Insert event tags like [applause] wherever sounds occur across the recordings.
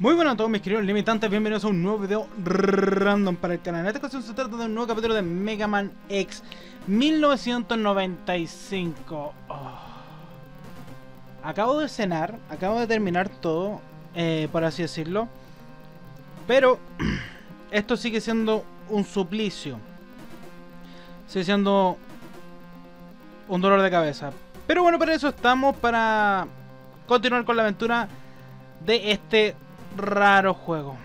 Muy buenas a todos mis queridos limitantes, bienvenidos a un nuevo video random para el canal. En esta ocasión se trata de un nuevo capítulo de Mega Man X 1995. Oh. Acabo de cenar, acabo de terminar todo, eh, por así decirlo. Pero [clears throat] esto sigue siendo un suplicio. Sigue siendo un dolor de cabeza. Pero bueno, para eso estamos, para continuar con la aventura de este raro juego.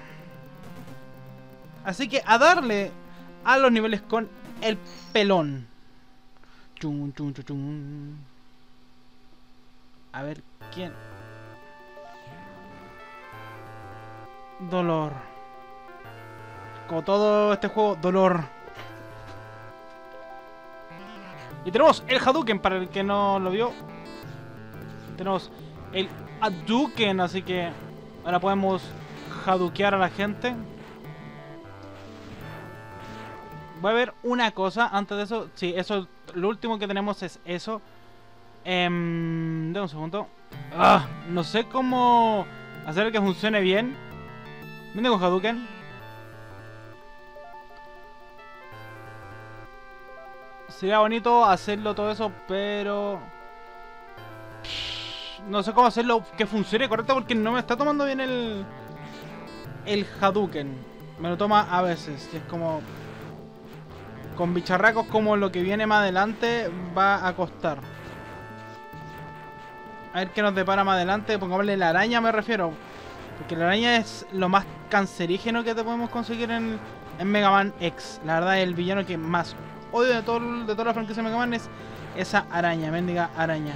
Así que a darle a los niveles con el pelón. Chun, chun, chun. A ver, ¿quién? Dolor. Como todo este juego, dolor. Y tenemos el Hadouken, para el que no lo vio. Tenemos el Hadouken, así que ahora podemos Hadoukear a la gente. Voy a ver una cosa antes de eso. Sí, eso, lo último que tenemos es eso. Eh, de un segundo. Ah, no sé cómo hacer que funcione bien. Vine con Hadouken. Sería bonito hacerlo todo eso, pero... No sé cómo hacerlo que funcione correcto porque no me está tomando bien el... El Hadouken. Me lo toma a veces. Y es como... Con bicharracos como lo que viene más adelante va a costar. A ver qué nos depara más adelante. Pongámosle la araña me refiero. Porque la araña es lo más cancerígeno que te podemos conseguir en, en Mega Man X. La verdad, el villano que más odio de, todo, de toda la franquicia de Mega Man es esa araña, mendiga araña.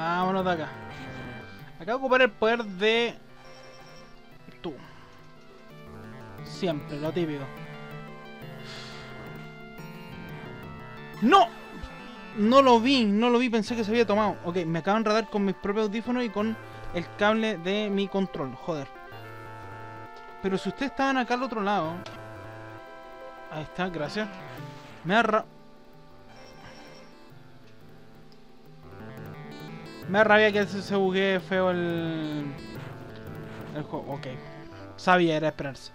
Vámonos de acá. Acabo de ocupar el poder de... Tú. Siempre, lo típico. ¡No! No lo vi, no lo vi, pensé que se había tomado. Ok, me acaban de radar con mis propios audífonos y con el cable de mi control. Joder. Pero si ustedes estaban acá al otro lado... Ahí está, gracias. Me da Me da rabia que se, se feo el... El juego, ok. Sabía, era esperarse.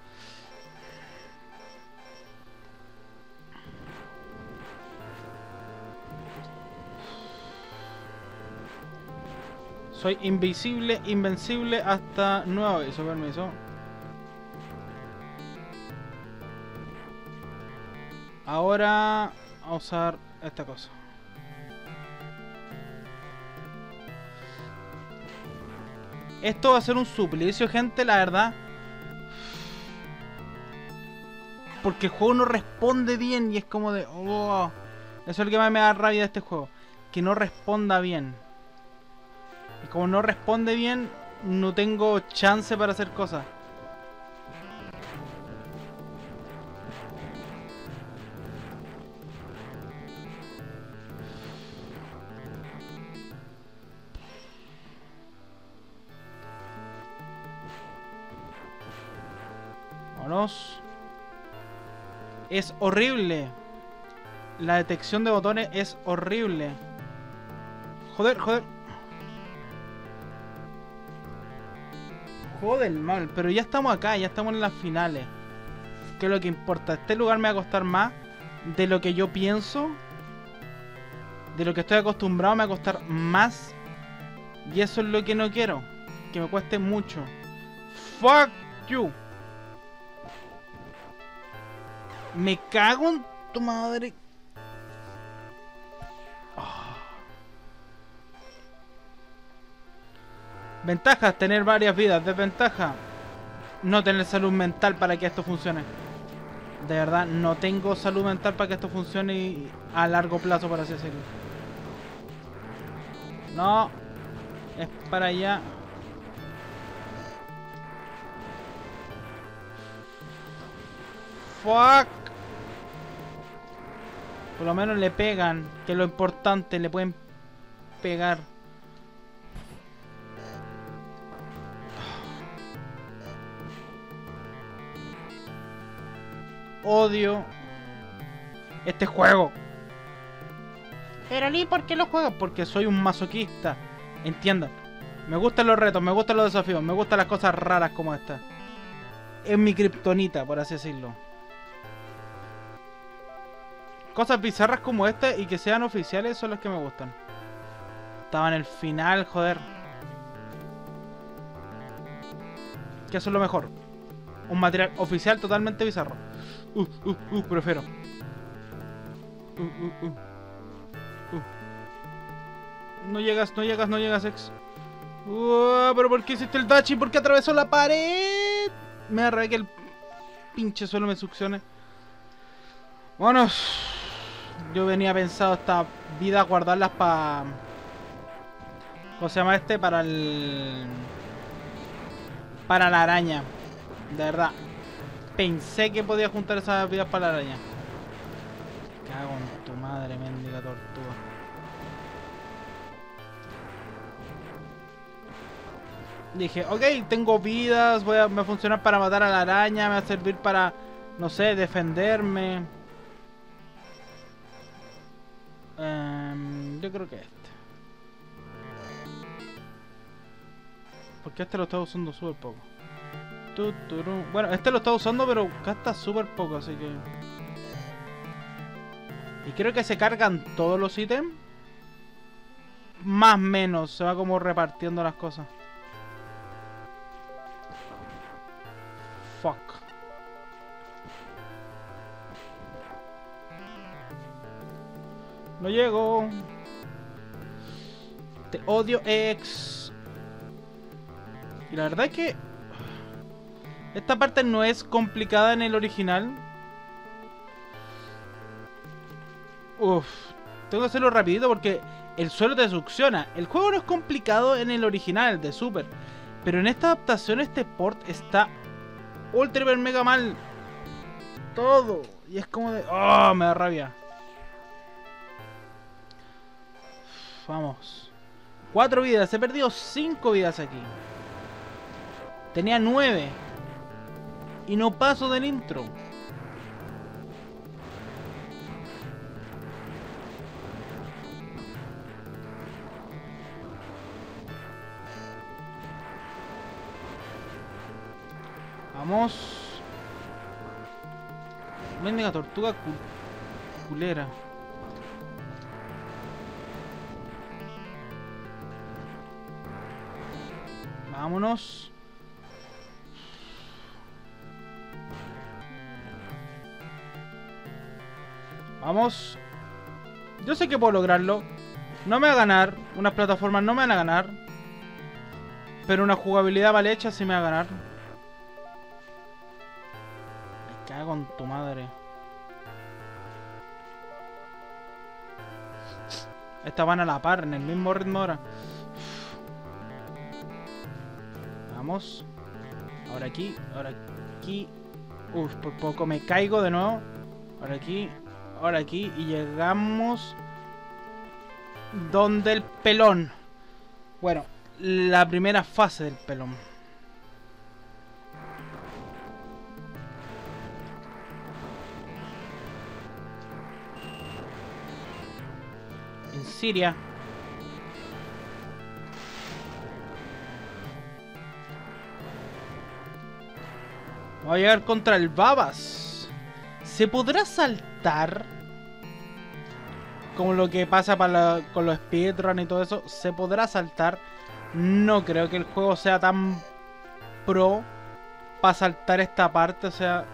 Soy invisible, invencible hasta nuevo aviso, permiso. Ahora a usar esta cosa. Esto va a ser un suplicio, gente, la verdad. Porque el juego no responde bien y es como de... Oh, eso es lo que más me da rabia de este juego. Que no responda bien. Y como no responde bien, no tengo chance para hacer cosas. Vámonos. Es horrible. La detección de botones es horrible. Joder, joder. Joder, mal. Pero ya estamos acá, ya estamos en las finales. ¿Qué es lo que importa? Este lugar me va a costar más de lo que yo pienso. De lo que estoy acostumbrado me va a costar más. Y eso es lo que no quiero. Que me cueste mucho. Fuck you. Me cago en tu madre. Oh. Ventajas, tener varias vidas. Desventaja, no tener salud mental para que esto funcione. De verdad, no tengo salud mental para que esto funcione a largo plazo, por así decirlo. No. Es para allá. Fuck. Por lo menos le pegan, que es lo importante, le pueden pegar. Odio este juego. Pero Lee, ¿por qué lo juegas? Porque soy un masoquista. Entiendan, Me gustan los retos, me gustan los desafíos, me gustan las cosas raras como esta. Es mi kriptonita, por así decirlo. Cosas bizarras como esta y que sean oficiales son las que me gustan. Estaba en el final, joder. Que eso es lo mejor. Un material oficial totalmente bizarro. Uh, uh, uh, prefiero. Uh, uh, uh. Uh. No llegas, no llegas, no llegas, ex. Uh, pero ¿por qué hiciste el dachi? ¿Por qué atravesó la pared? Me arreglé que el pinche suelo me succione. Bueno, yo venía pensado esta vida guardarlas para... ¿Cómo se llama este? Para el... Para la araña. De verdad. Pensé que podía juntar esas vidas para la araña. Cago en tu madre, mendiga tortuga. Dije, ok, tengo vidas, voy a, me va a funcionar para matar a la araña, me va a servir para, no sé, defenderme. Em, yo creo que este. Porque este lo estaba usando súper poco. Bueno, este lo estaba usando, pero gasta súper poco, así que... Y creo que se cargan todos los ítems. Más o menos, se va como repartiendo las cosas. Fuck. No llego. Te odio, ex. Y la verdad es que... Esta parte no es complicada en el original. Uf. Tengo que hacerlo rapidito porque el suelo te succiona. El juego no es complicado en el original de Super. Pero en esta adaptación este port está ultra mega mal. Todo. Y es como de... ¡Oh! Me da rabia. Vamos. Cuatro vidas. He perdido cinco vidas aquí. Tenía nueve. Y no paso del intro. Vamos. Mendiga tortuga cul culera. Vámonos. Vamos. Yo sé que puedo lograrlo. No me va a ganar. Unas plataformas no me van a ganar. Pero una jugabilidad mal hecha sí me va a ganar. Me cago en tu madre. Estas van a la par, en el mismo ritmo ahora. Ahora aquí, ahora aquí. Uf, por poco me caigo de nuevo. Ahora aquí, ahora aquí. Y llegamos... Donde el pelón. Bueno, la primera fase del pelón. En Siria. Voy a llegar contra el Babas. ¿Se podrá saltar? Como lo que pasa con los speedrun y todo eso. ¿Se podrá saltar? No creo que el juego sea tan pro para saltar esta parte. O sea...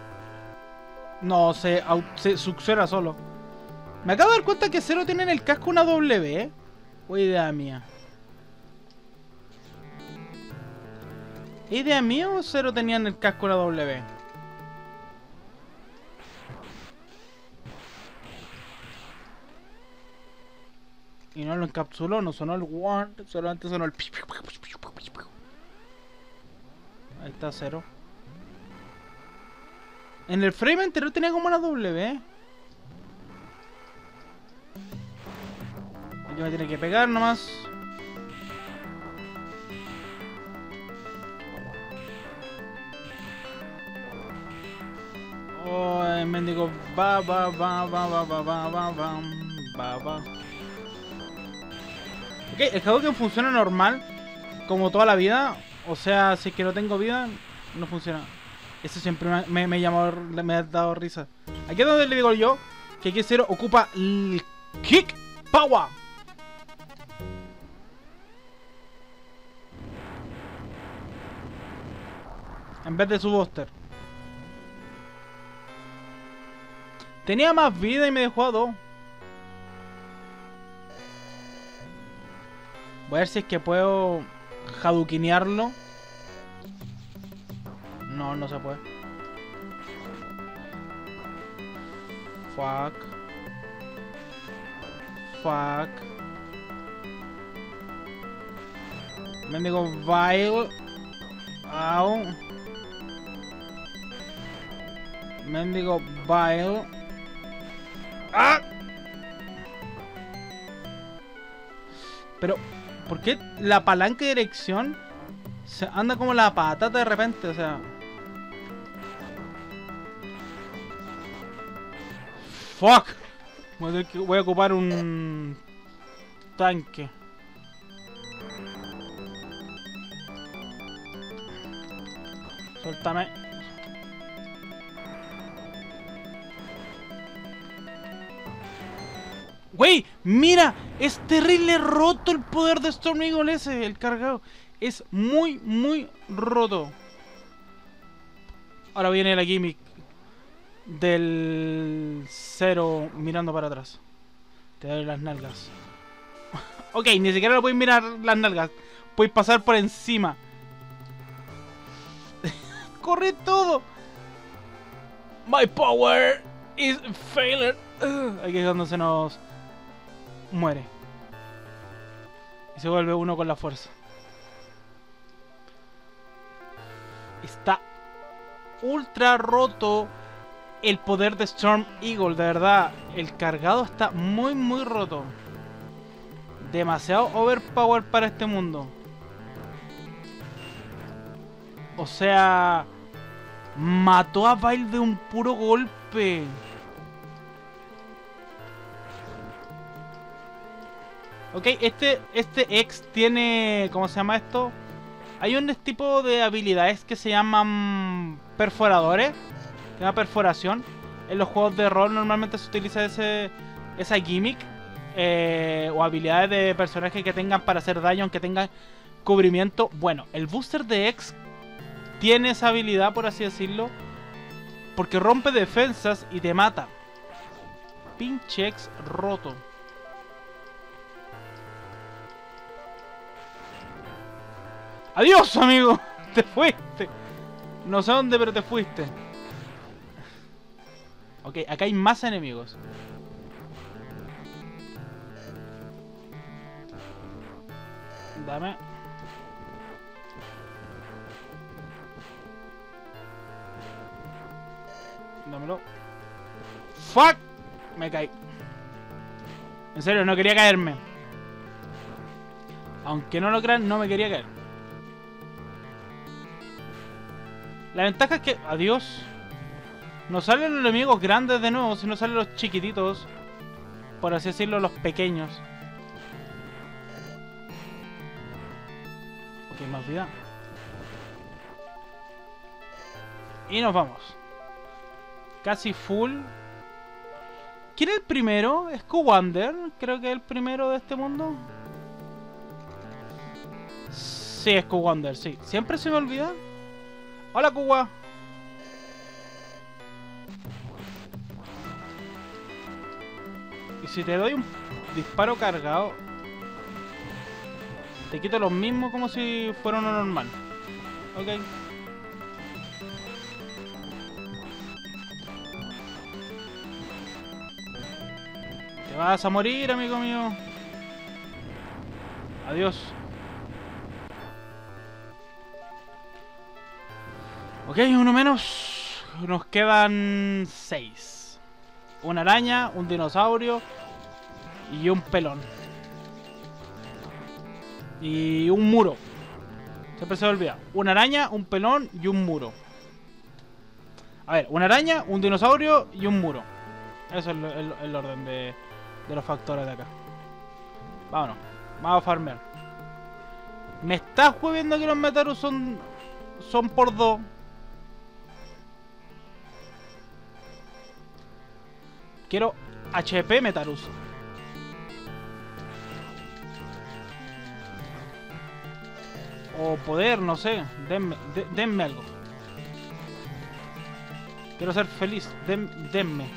No, se, se succiona solo. Me acabo de dar cuenta que Zero tiene en el casco una W. O idea mía. ¿Idea mía o Zero tenía en el casco una W? Y no lo encapsuló, no sonó el one, solamente sonó el... Ahí está Zero. En el frame anterior tenía como una W. Aquí me tiene que pegar nomás. Oh, el mendigo va, va, va, va, va, va, va, va, va, va. Ok, el Hadouken funciona normal como toda la vida. O sea, si es que no tengo vida, no funciona. Eso siempre me, me, me, me ha dado risa. Aquí es donde le digo yo que aquí cero ocupa el Kick Power. En vez de su Buster. Tenía más vida y me dejó a dos. Voy a ver si es que puedo Hadukinearlo. No, no se puede. Fuck. Fuck. Mendigo Vile. Au. Mendigo Vile. ¡Ah! Pero, ¿por qué la palanca de dirección se anda como la patata de repente? O sea... Fuck. Voy a ocupar un tanque. Suéltame. Wey, mira, es terrible roto el poder de Storm Eagle ese, el cargado. Es muy, muy roto. Ahora viene la gimmick del cero mirando para atrás. Te doy las nalgas. [laughs] ok, ni siquiera lo puedes mirar las nalgas. Puedes pasar por encima. [laughs] ¡Corre todo! My power is failing. [sighs] Aquí es donde se nos muere. Y se vuelve uno con la fuerza. Está ultra roto el poder de Storm Eagle, de verdad. El cargado está muy, muy roto. Demasiado overpower para este mundo. O sea... Mató a Vile de un puro golpe. Ok, este, este ex tiene... ¿Cómo se llama esto? Hay un tipo de habilidades que se llaman perforadores una perforación. En los juegos de rol normalmente se utiliza ese, esa gimmick eh, o habilidades de personajes que tengan para hacer daño, aunque tengan cubrimiento. Bueno, el booster de X tiene esa habilidad, por así decirlo, porque rompe defensas y te mata. Pinche X roto. Adiós, amigo. [laughs] Te fuiste. No sé dónde, pero te fuiste. Ok, acá hay más enemigos. Dame. Dámelo. ¡Fuck! Me caí. En serio, no quería caerme. Aunque no lo crean, no me quería caer. La ventaja es que... Adiós. No salen los enemigos grandes de nuevo, sino salen los chiquititos. Por así decirlo, los pequeños. Ok, más vida. Y nos vamos. Casi full. ¿Quién es el primero? ¿Es Q-Wander? Creo que es el primero de este mundo. Sí, es Q-Wander, sí. Siempre se me olvida. Hola, Kuwa. si te doy un disparo cargado, te quito lo mismo como si fuera uno normal. Ok. Te vas a morir, amigo mío. Adiós. Ok, uno menos. Nos quedan seis. Una araña, un dinosaurio, y un pelón. Y un muro. Siempre se me olvida. Una araña, un pelón y un muro. A ver, una araña, un dinosaurio y un muro. Eso es el, orden de, los factores de acá. Vámonos. Vamos a farmear. Me estás viendo que los Metarus son. son por dos. Quiero HP Metarus. O poder, no sé. Denme, de- denme algo. Quiero ser feliz. Den, denme.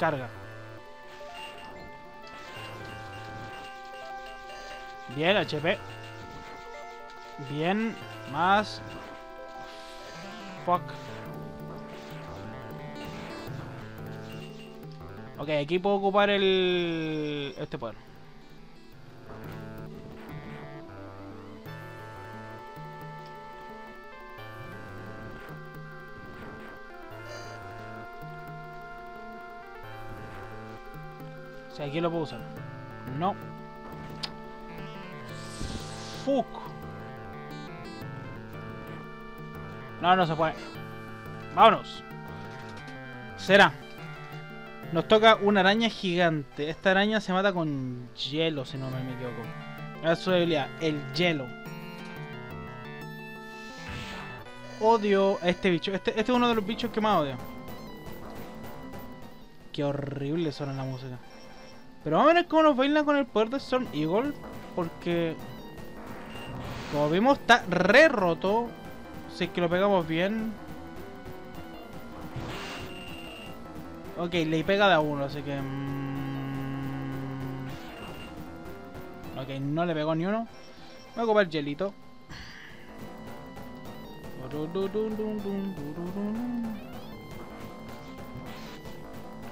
Carga. Bien, HP. Bien. Más. Fuck. Ok, aquí puedo ocupar el... Este poder. O sea, aquí lo puedo usar. No. Fuck. No, no se puede. Vámonos. Será. Nos toca una araña gigante. Esta araña se mata con hielo, si no me equivoco. Es su debilidad, el hielo. Odio a este bicho. Este, este es uno de los bichos que más odio. Qué horrible suena la música. Pero vamos a ver cómo nos baila con el poder de Storm Eagle. Porque... Como vimos está re roto. Si es que lo pegamos bien. Ok, le pega de a uno, así que... mm, Ok, no le pegó ni uno. Voy a ocupar hielito.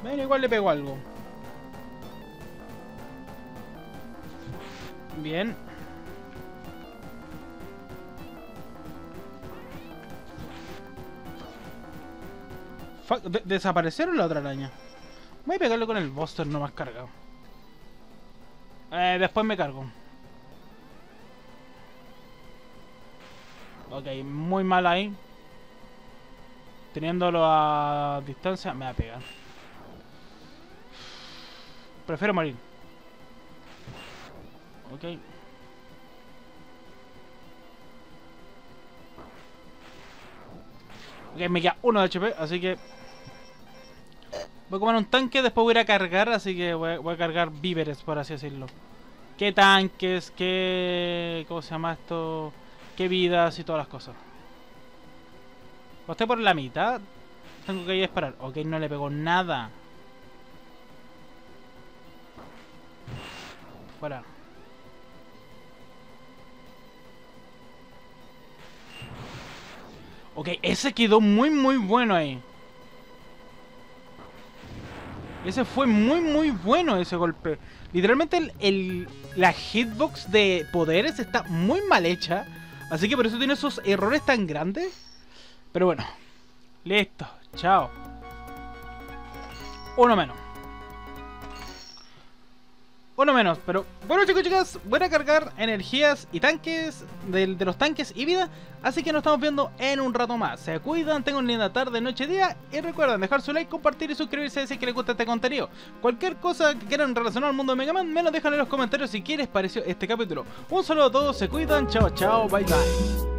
Ven, igual le pegó algo. Bien. Fuck, de- desaparecieron la otra araña. Voy a pegarle con el Buster no más cargado. Eh, después me cargo. Ok, muy mal ahí. Teniéndolo a distancia, me va a pegar. Prefiero morir. Ok. Ok, me queda uno de HP, así que... Voy a comer un tanque, después voy a ir a cargar, así que voy a, cargar víveres, por así decirlo. ¿Qué tanques? ¿Qué... ¿Cómo se llama esto? ¿Qué vidas y todas las cosas? Cuando esté por la mitad, tengo que ir a disparar. Ok, no le pegó nada. Fuera. Ok, ese quedó muy muy bueno ahí. Ese fue muy muy bueno ese golpe. Literalmente el, el- la hitbox de poderes está muy mal hecha. Así que por eso tiene esos errores tan grandes. Pero bueno. Listo. Chao. Uno menos. Uno menos, pero bueno chicos chicas, voy a cargar energías y tanques del- de, los tanques y vida, así que nos estamos viendo en un rato más. Se cuidan, tengan linda tarde, noche, día y recuerden dejar su like, compartir y suscribirse si que les gusta este contenido. Cualquier cosa que quieran relacionar al mundo de Mega Man, me lo dejan en los comentarios si quieres pareció este capítulo. Un saludo a todos, se cuidan, chao chao, bye bye.